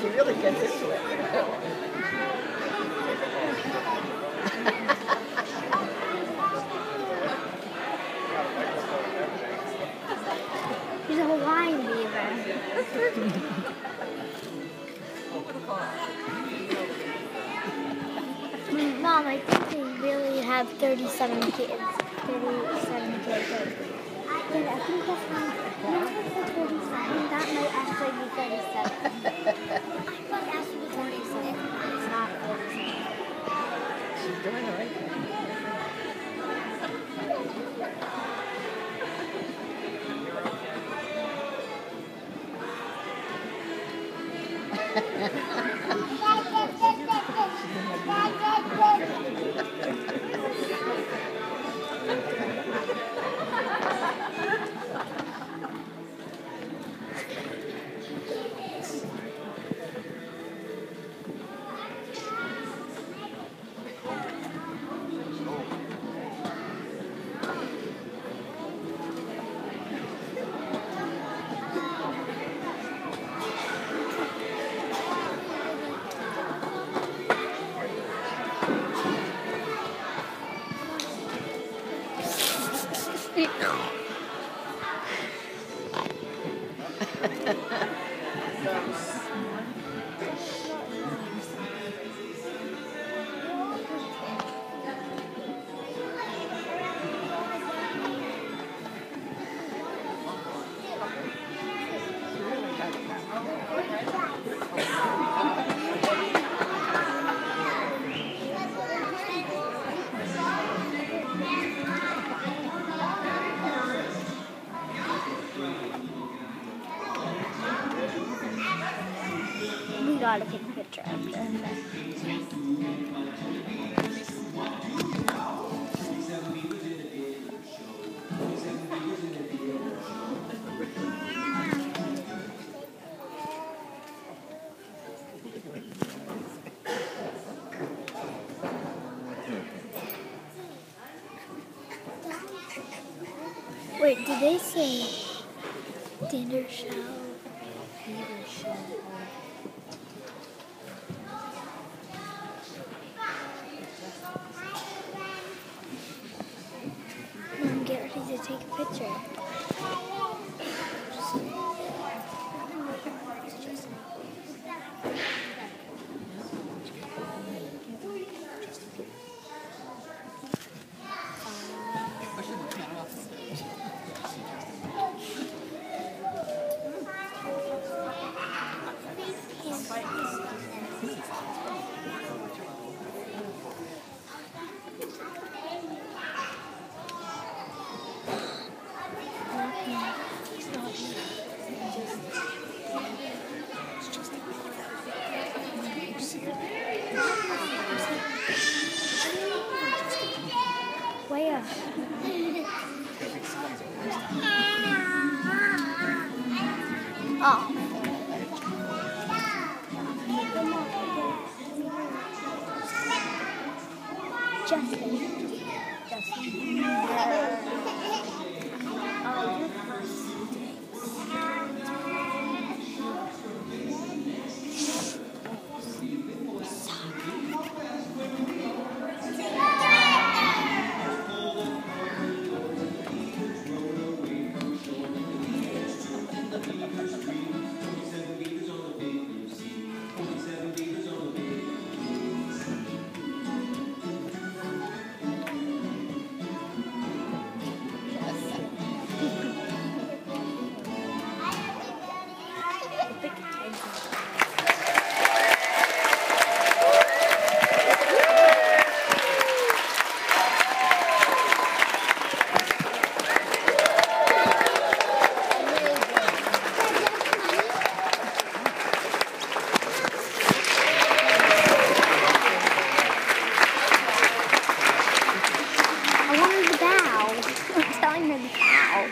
She really gets into it. He's a Hawaiian beaver. Mom, I think they really have 37 kids. 37 kids. I think that's not. No, that's 37. That might actually be 37. I thought it be 37. It's not 37. She's doing the right Thank you. We gotta take a picture of this. Wait, did they say dinner show? Show. Mom, get ready to take a picture. 哦。这样 going to the cow.